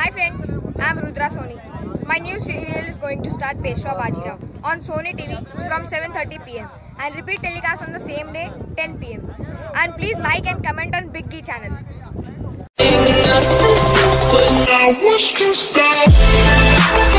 Hi friends, I am Rudra Soni. My new serial is going to start Peshwa Bajirao on Sony TV from 7:30 pm and repeat telecast on the same day 10 pm. And please like and comment on Big G channel. I?